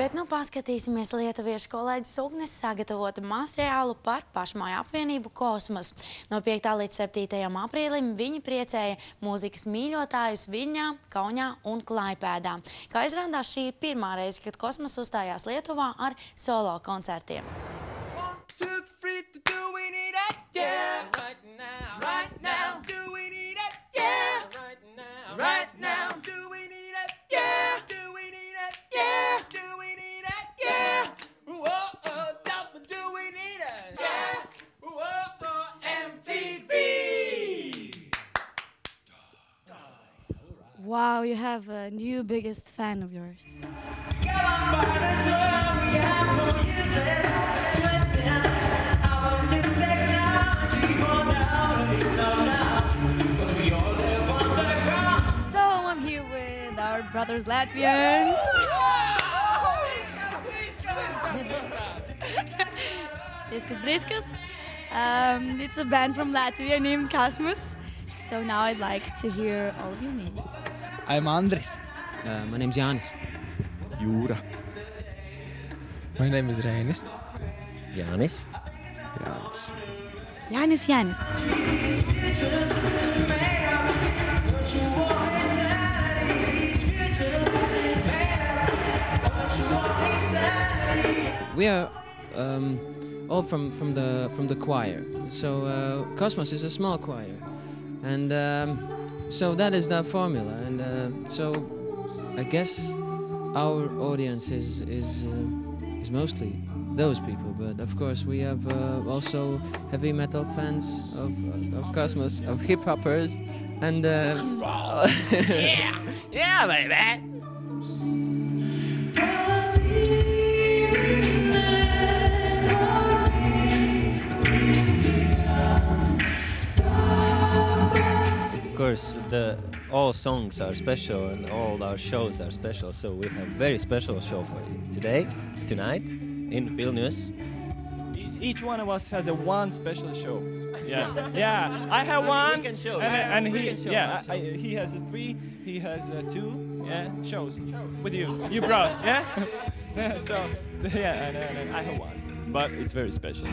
Bet nu paskatīsimies lietuviešu kolēģis Ugnes sagatavotu materiālu par pašmāju apvienību Kosmos. No 5. līdz 7. aprīlim viņi priecēja mūzikas mīļotājus Viļņā, Kaunijā un Klaipēdā. Kā izrādās, šī ir pirmā reize, kad Kosmos uzstājās Lietuvā ar solo koncertiem. Wow, you have a new biggest fan of yours. Come on, partners, love, we have no useless. Twisting our new technology for now. We know now. 'Cause we all live underground. So I'm here with our brothers Latvians. Driskas. Um, it's a band from Latvia named Cosmos. So now I'd like to hear all of your names. I'm Andris. Uh, my name's Jānis. Jūra. My name is Reinis. Jānis. Yanis Yanis. We are um, all from, from the from the choir. So uh, Cosmos is a small choir, and um, so that is the formula. And uh, so I guess our audience is is uh, is mostly those people. But of course, we have uh, also heavy metal fans of of Cosmos, of hip hoppers, and uh, yeah, yeah, baby. Course, the all songs are special and all our shows are special. So we have very special show for you today, tonight, in Vilnius. each one of us has a one special show. Yeah, yeah. I have one, show. and, and he, show, yeah, show. I, he has three. He has uh, two. Yeah, shows with you. You brought, yeah. so, so, yeah, and, and, and I have one, but it's very special.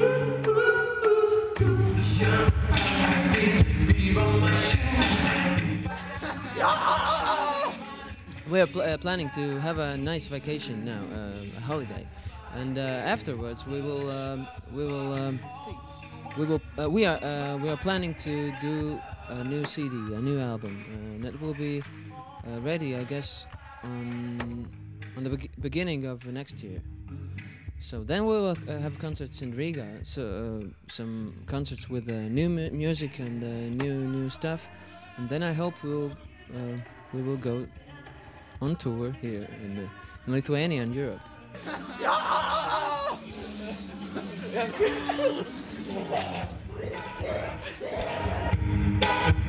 So. We are pl- uh, planning to have a nice vacation now, uh, a holiday, and uh, afterwards we will um, we will um, we will uh, we are uh, we are planning to do a new CD, a new album, and that will be uh, ready, I guess, um, on the beg- beginning of next year. So then we will uh, have concerts in Riga, so uh, some concerts with uh, new mu- music and uh, new new stuff, and then I hope we'll uh, we will go on tour here in, uh, in Lithuania and Europe.